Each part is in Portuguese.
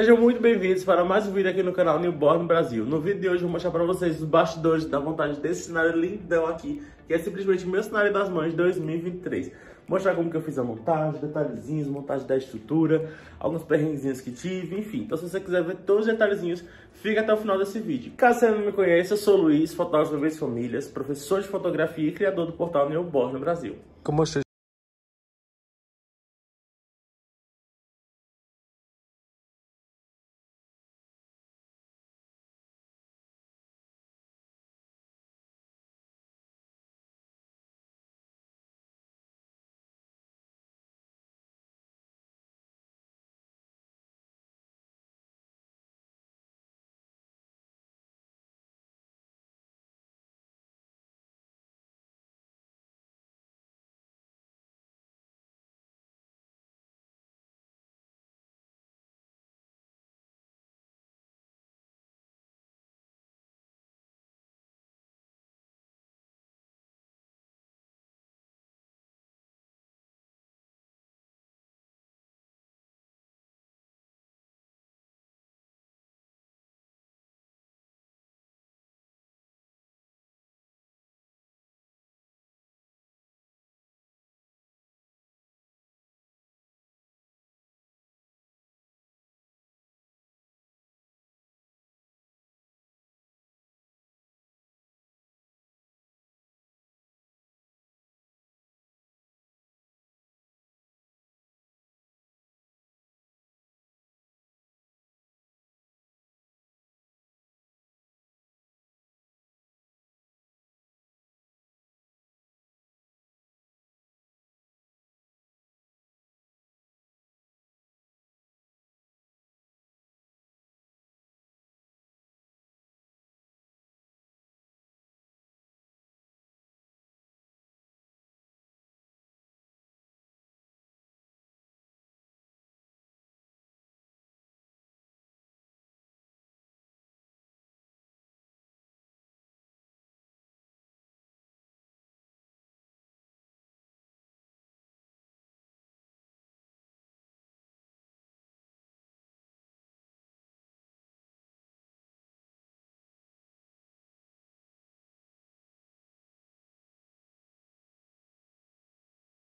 Sejam muito bem-vindos para mais um vídeo aqui no canal Newborn Brasil. No vídeo de hoje eu vou mostrar para vocês os bastidores da montagem desse cenário lindão aqui, que é simplesmente meu cenário das mães 2023. Mostrar como que eu fiz a montagem, detalhezinhos, montagem da estrutura, alguns perrenguezinhos que tive, enfim. Então se você quiser ver todos os detalhezinhos, fica até o final desse vídeo. Caso você não me conheça, eu sou Luiz, fotógrafo de famílias, professor de fotografia e criador do portal Newborn Brasil. Como eu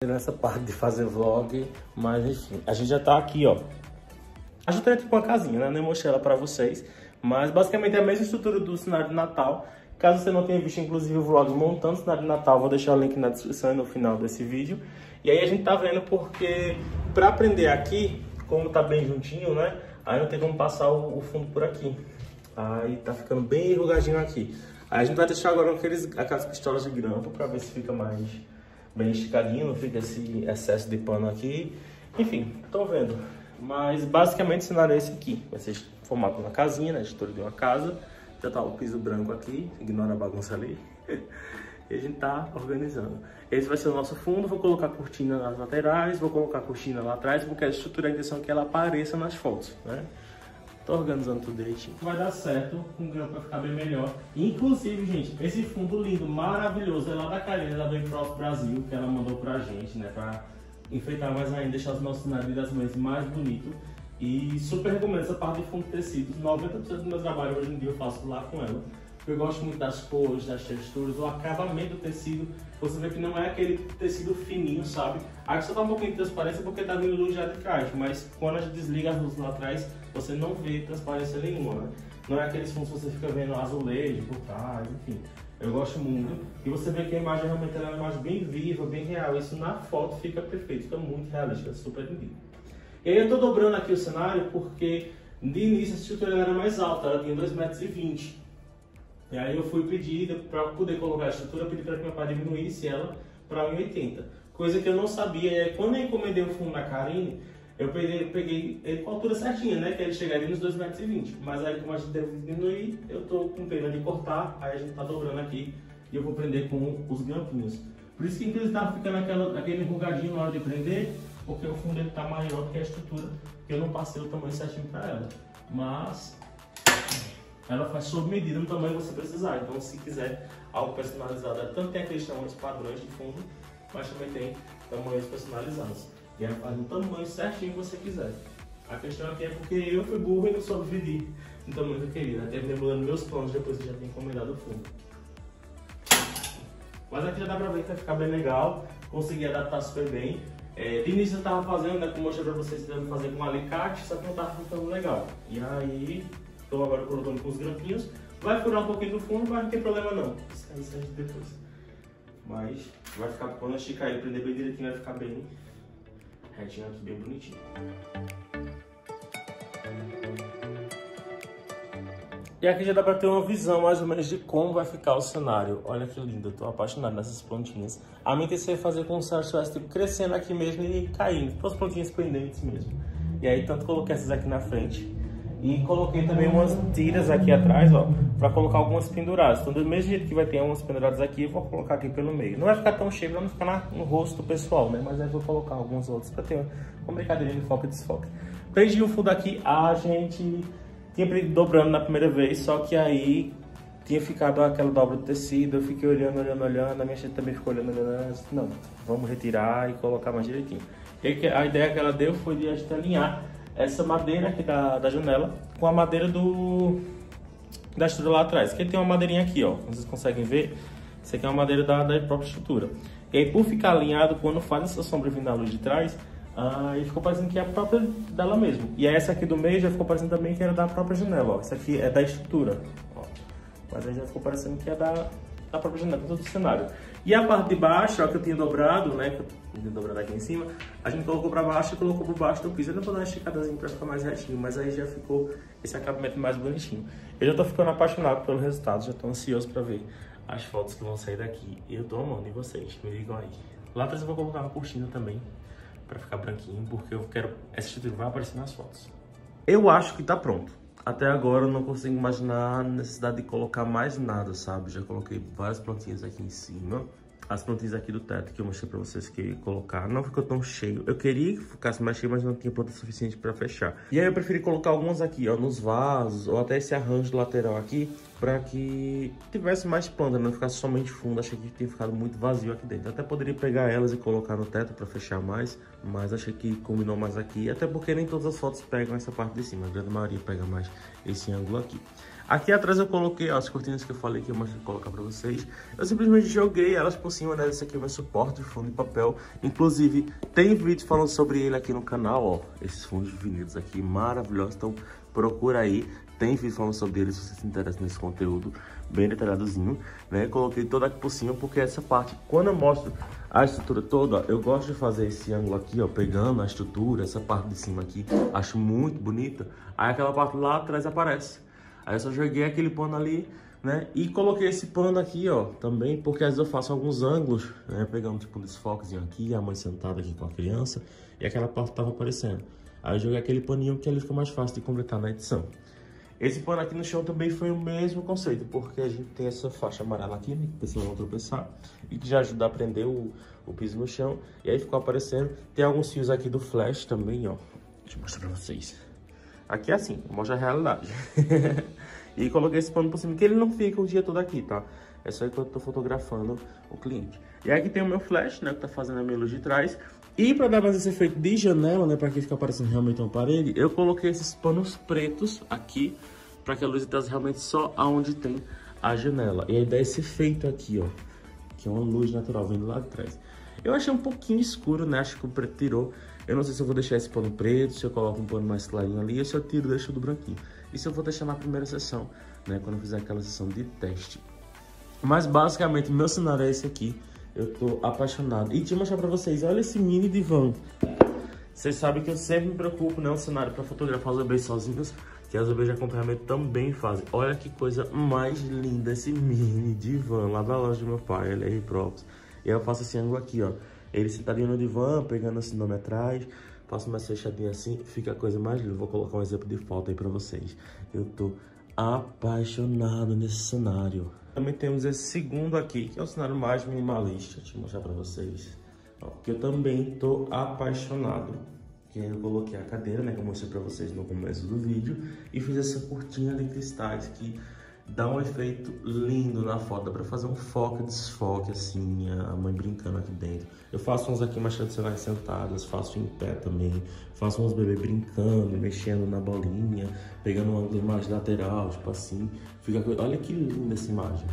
nessa parte de fazer vlog, mas enfim, a gente já tá aqui, ó. A gente tem tipo uma casinha, né? Nem mostrei ela pra vocês, mas basicamente é a mesma estrutura do cenário de Natal. Caso você não tenha visto, inclusive, o vlog montando o cenário de Natal, vou deixar o link na descrição e no final desse vídeo. E aí a gente tá vendo porque, pra aprender aqui, como tá bem juntinho, né? Aí não tem como passar o, o fundo por aqui. Aí tá ficando bem enrugadinho aqui. Aí a gente vai deixar agora aqueles, aquelas pistolas de grampo pra ver se fica mais bem esticadinho, não fica esse excesso de pano aqui. Enfim, estão vendo. Mas basicamente o cenário é esse aqui. Vai ser formado uma casinha, né? Estrutura de uma casa. Já tá o piso branco aqui, ignora a bagunça ali. e a gente tá organizando. Esse vai ser o nosso fundo, vou colocar cortina nas laterais, vou colocar cortina lá atrás, porque a estrutura, a intenção é que ela apareça nas fotos, né? Tô organizando tudo direitinho. Vai dar certo, com o grampo vai ficar bem melhor. Inclusive, gente, esse fundo lindo, maravilhoso, é lá da Karine, lá do Improf Brasil, que ela mandou pra gente, né? Pra enfeitar mais ainda, deixar os nossos navios das mães mais bonitos. E super recomendo essa parte de fundo de tecido. 90% do meu trabalho hoje em dia eu faço lá com ela. Eu gosto muito das cores, das texturas, o acabamento do tecido. Você vê que não é aquele tecido fininho, sabe? Aqui só tá um pouquinho de transparência porque tá vindo luz já de trás, mas quando a gente desliga as luzes lá atrás, você não vê transparência nenhuma, né? Não é aqueles fundos que você fica vendo azulejo por trás, enfim. Eu gosto muito. E você vê que a imagem realmente é uma imagem bem viva, bem real. Isso na foto fica perfeito, fica muito realista, super lindo. E aí eu tô dobrando aqui o cenário porque de início a estrutura era mais alta, ela tinha 2,20 metros. E aí eu fui pedir, para poder colocar a estrutura, pedi para que meu pai diminuísse ela para 1,80. Coisa que eu não sabia. E aí, quando eu encomendei o fundo da Karine, eu peguei, peguei ele com a altura certinha, né? Que ele chegaria nos 2,20 metros. Mas aí, como a gente deve diminuir, eu tô com pena de cortar, aí a gente tá dobrando aqui e eu vou prender com os grampinhos. Por isso que inclusive tava ficando aquela, aquele enrugadinho na hora de prender, porque o fundo ele tá maior que a estrutura, eu não passei o tamanho certinho para ela. Mas ela faz sob medida no tamanho que você precisar. Então, se quiser algo personalizado, ela tanto tem aqueles tamanhos padrões de fundo, mas também tem tamanhos personalizados. E ela faz no tamanho certinho que você quiser. A questão aqui é porque eu fui burro e não soube dividir no tamanho que eu queria. Até mudando meus planos depois que já tinha encomendado o fundo. Mas aqui já dá pra ver que vai ficar bem legal. Consegui adaptar super bem. É, de início eu tava fazendo, né, como eu mostrei pra vocês, tentando fazer com alicate, só que não tava ficando legal. E aí, tô agora colocando com os grampinhos. Vai furar um pouquinho do fundo, mas não tem problema não. Isso aí depois. Mas vai ficar, quando esticar ele, prender bem direitinho, vai ficar bem retinho aqui, bem bonitinho. E aqui já dá pra ter uma visão mais ou menos de como vai ficar o cenário. Olha que lindo, eu tô apaixonado nessas plantinhas. A minha intenção é fazer com o estivesse tipo, crescendo aqui mesmo e caindo, as plantinhas pendentes mesmo. E aí tanto coloquei essas aqui na frente e coloquei também umas tiras aqui atrás, ó, pra colocar algumas penduradas. Então do mesmo jeito que vai ter umas penduradas aqui, vou colocar aqui pelo meio. Não vai ficar tão cheio pra não ficar no rosto do pessoal, né? Mas aí vou colocar algumas outras pra ter uma brincadeirinha de foco e desfoque. Prendi o fundo aqui, a gente tinha dobrando na primeira vez, só que aí tinha ficado aquela dobra do tecido, eu fiquei olhando, olhando, olhando, a minha gente também ficou olhando, olhando, não, vamos retirar e colocar mais direitinho. E a ideia que ela deu foi de a gente alinhar essa madeira aqui da, da janela com a madeira do da estrutura lá atrás, que tem uma madeirinha aqui, ó, vocês conseguem ver, isso aqui é uma madeira da, da própria estrutura. E aí por ficar alinhado, quando faz essa sombra vindo da luz de trás, Aí ficou parecendo que é a própria dela mesmo. E aí essa aqui do meio já ficou parecendo também que era da própria janela, ó. Essa aqui é da estrutura, ó. Mas aí já ficou parecendo que é da, da própria janela, todo o cenário. E a parte de baixo, ó, que eu tinha dobrado, né, que eu tinha dobrado aqui em cima, a gente colocou pra baixo e colocou por baixo do piso. Eu não vou dar uma esticadazinha pra ficar mais retinho, mas aí já ficou esse acabamento mais bonitinho. Eu já tô ficando apaixonado pelo resultado, já tô ansioso pra ver as fotos que vão sair daqui. Eu tô amando, e vocês? Me ligam aí. Lá atrás eu vou colocar uma cortina também, para ficar branquinho, porque eu quero essa estrutura vai aparecer nas fotos. Eu acho que tá pronto. Até agora eu não consigo imaginar a necessidade de colocar mais nada, sabe? Já coloquei várias plantinhas aqui em cima as plantinhas aqui do teto que eu mostrei pra vocês que colocar, não ficou tão cheio. Eu queria que ficasse mais cheio, mas não tinha planta suficiente pra fechar. E aí eu preferi colocar algumas aqui, ó, nos vasos, ou até esse arranjo lateral aqui, pra que tivesse mais planta, não ficasse somente fundo. Achei que tinha ficado muito vazio aqui dentro. Até poderia pegar elas e colocar no teto pra fechar mais, mas achei que combinou mais aqui, até porque nem todas as fotos pegam essa parte de cima, a grande maioria pega mais esse ângulo aqui. Aqui atrás eu coloquei ó, as cortinas que eu falei que eu mostrei colocar pra vocês. Eu simplesmente joguei elas por cima, né? Esse aqui é meu suporte de fundo de papel. Inclusive, tem vídeo falando sobre ele aqui no canal, ó. Esses fundos vinidos aqui, maravilhosos. Então, procura aí. Tem vídeo falando sobre ele, se você se interessa nesse conteúdo, bem detalhadozinho, né? Coloquei toda aqui por cima, porque essa parte, quando eu mostro a estrutura toda, eu gosto de fazer esse ângulo aqui, ó, pegando a estrutura, essa parte de cima aqui, acho muito bonita. Aí aquela parte lá atrás aparece. Aí eu só joguei aquele pano ali, né? E coloquei esse pano aqui, ó, também, porque às vezes eu faço alguns ângulos, né? Pegando tipo um desfoquezinho aqui, a mãe sentada aqui com a criança, e aquela parte tava aparecendo. Aí eu joguei aquele paninho que ali fica mais fácil de completar na edição. Esse pano aqui no chão também foi o mesmo conceito, porque a gente tem essa faixa amarela aqui, né, que a pessoa não tropeçar, e que já ajuda a prender o, o piso no chão. E aí ficou aparecendo. Tem alguns fios aqui do flash também, ó. Deixa eu mostrar pra vocês. Aqui é assim, mostra a realidade. e coloquei esse pano por cima, que ele não fica o dia todo aqui, tá? É só que eu tô fotografando o cliente. E aqui tem o meu flash, né, que tá fazendo a minha luz de trás. E para dar mais esse efeito de janela, né, para que fique aparecendo realmente uma parede, eu coloquei esses panos pretos aqui, para que a luz esteja realmente só aonde tem a janela. E aí dá esse efeito aqui, ó, que é uma luz natural vindo lá de trás. Eu achei um pouquinho escuro, né, acho que o preto tirou, eu não sei se eu vou deixar esse pano preto, se eu coloco um pano mais clarinho ali, ou se eu tiro e deixo do branquinho. Isso eu vou deixar na primeira sessão, né? Quando eu fizer aquela sessão de teste. Mas basicamente, meu cenário é esse aqui. Eu tô apaixonado. E deixa eu mostrar pra vocês, olha esse mini divã. Vocês sabem que eu sempre me preocupo, né? Um cenário pra fotografar os bebês sozinhos, que as bebês de acompanhamento também fazem. Olha que coisa mais linda esse mini divã lá da loja do meu pai, LR Props. E eu faço esse ângulo aqui, ó. Ele sentadinho no divã, pegando esse nome atrás, faço mais fechadinho assim, fica a coisa mais linda. Vou colocar um exemplo de foto aí pra vocês. Eu tô apaixonado nesse cenário. Também temos esse segundo aqui, que é o cenário mais minimalista. Deixa eu mostrar pra vocês. Ó, que eu também tô apaixonado. Que eu coloquei a cadeira, né, que eu mostrei pra vocês no começo do vídeo. E fiz essa cortina de cristais que dá um efeito lindo na foto. Dá pra fazer um foco e desfoque, assim, a mãe brincando aqui dentro. Eu faço uns aqui mais tradicionais sentadas, faço em pé também. Faço uns bebês brincando, mexendo na bolinha, pegando um ângulo mais lateral, tipo assim. Fica... Olha que linda essa imagem.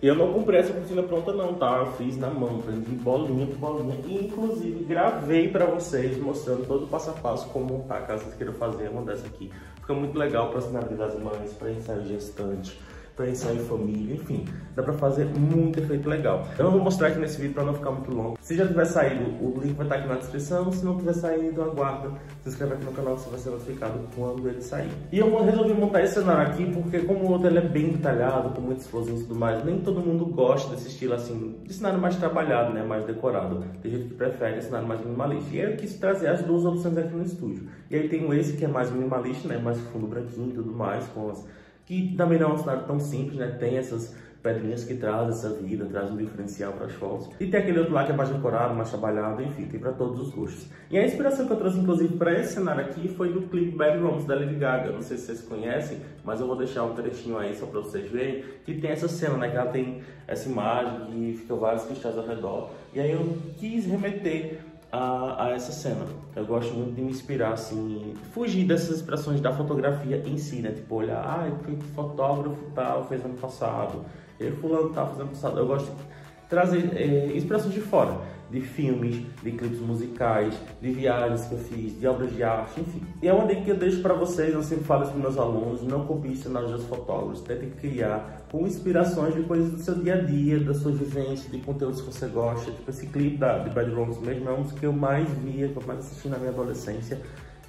Eu não comprei essa cortina pronta não, tá? Eu fiz na mão, prendi bolinha por bolinha. E inclusive gravei pra vocês, mostrando todo o passo a passo como montar, caso vocês queiram fazer uma dessa aqui. Fica muito legal pra cenário das mães, pra ensaio gestante para ensaio em família, enfim, dá para fazer muito efeito legal. Eu não vou mostrar aqui nesse vídeo para não ficar muito longo. Se já tiver saído, o link vai estar aqui na descrição. Se não tiver saído, aguarda. Se inscreve aqui no canal que você vai ser notificado quando ele sair. E eu resolvi montar esse cenário aqui porque como o outro ele é bem detalhado, com muitos florzinhos e tudo mais, nem todo mundo gosta desse estilo assim, de cenário mais trabalhado, né, mais decorado. Tem gente que prefere cenário mais minimalista. E eu quis trazer as duas opções aqui no estúdio. E aí tem esse que é mais minimalista, né, mais fundo branquinho e tudo mais, com as que também não é um cenário tão simples, né? Tem essas pedrinhas que trazem essa vida, traz um diferencial para as fotos. E tem aquele outro lá que é mais decorado, mais trabalhado, enfim, tem para todos os gostos. E a inspiração que eu trouxe, inclusive, para esse cenário aqui foi do clipe Bad Romance da Lady Gaga. Não sei se vocês conhecem, mas eu vou deixar um trechinho aí só para vocês verem, que tem essa cena, né? Que ela tem essa imagem que fica vários cristais ao redor. E aí eu quis remeter a, a, essa cena. Eu gosto muito de me inspirar, assim, fugir dessas expressões da fotografia em si, né? Tipo, olhar, ah, que o fotógrafo tal fez ano passado, e fulano tal fez ano passado. Eu gosto de trazer é, inspirações de fora de filmes, de clipes musicais, de viagens que eu fiz, de obras de arte, enfim. E é uma dica que eu deixo para vocês, eu sempre falo isso para meus alunos, não copie cenários dos fotógrafos, tentem criar com inspirações de coisas do seu dia a dia, da sua vivência, de conteúdos que você gosta. Tipo, esse clipe da, de Bad Romance mesmo é um dos que eu mais via, que eu mais assisti na minha adolescência.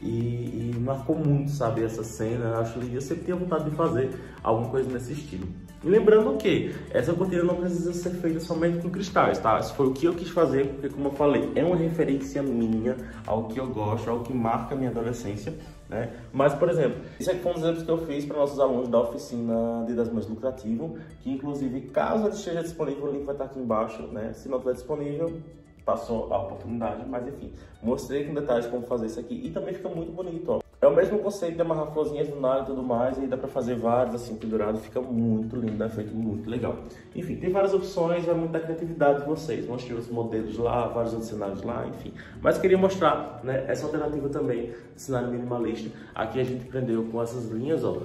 E, e, marcou muito, sabe, essa cena. Acho que eu sempre tinha vontade de fazer alguma coisa nesse estilo. Lembrando que essa cortina não precisa ser feita somente com cristais, tá? Isso foi o que eu quis fazer, porque como eu falei, é uma referência minha ao que eu gosto, ao que marca a minha adolescência, né? Mas, por exemplo, isso aqui foi um dos exemplos que eu fiz para nossos alunos da oficina de das Mães Lucrativo, que inclusive, caso ele esteja disponível, o link vai estar aqui embaixo, né? Se não estiver disponível, passou a oportunidade, mas enfim, mostrei com detalhes como fazer isso aqui e também fica muito bonito, ó. É o mesmo conceito de amarrar florzinhas do nada e tudo mais, e dá pra fazer vários assim pendurados, fica muito lindo, é feito muito legal. Enfim, tem várias opções, vai muito da criatividade de vocês. Mostrei os modelos lá, vários outros cenários lá, enfim. Mas queria mostrar né, essa alternativa também cenário minimalista. Aqui a gente prendeu com essas linhas, ó.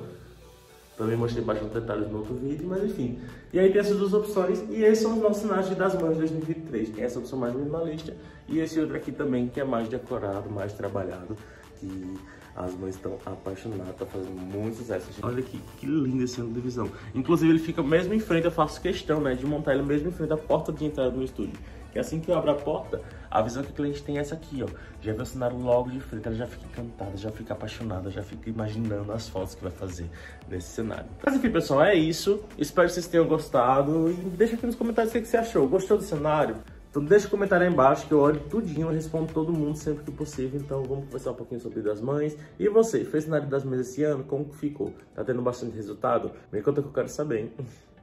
Também mostrei bastante detalhes no outro vídeo, mas enfim. E aí tem essas duas opções, e esses são os nossos cenários das mãos de 2023. Tem essa opção mais minimalista, e esse outro aqui também, que é mais decorado, mais trabalhado, que as mães estão apaixonadas, tá fazendo muito sucesso. Olha aqui, que lindo esse ano de visão. Inclusive ele fica mesmo em frente, eu faço questão, né, de montar ele mesmo em frente à porta de entrada do estúdio. Que assim que eu abro a porta, a visão que o cliente tem é essa aqui, ó. Já vê o cenário logo de frente, ela já fica encantada, já fica apaixonada, já fica imaginando as fotos que vai fazer nesse cenário. Mas enfim, pessoal, é isso. Espero que vocês tenham gostado e deixa aqui nos comentários o que você achou. Gostou do cenário? Então deixa um comentário aí embaixo que eu olho tudinho, eu respondo todo mundo sempre que possível. Então vamos conversar um pouquinho sobre das mães. E você, fez cenário das mães esse ano? Como ficou? Tá tendo bastante resultado? Me conta que eu quero saber, hein?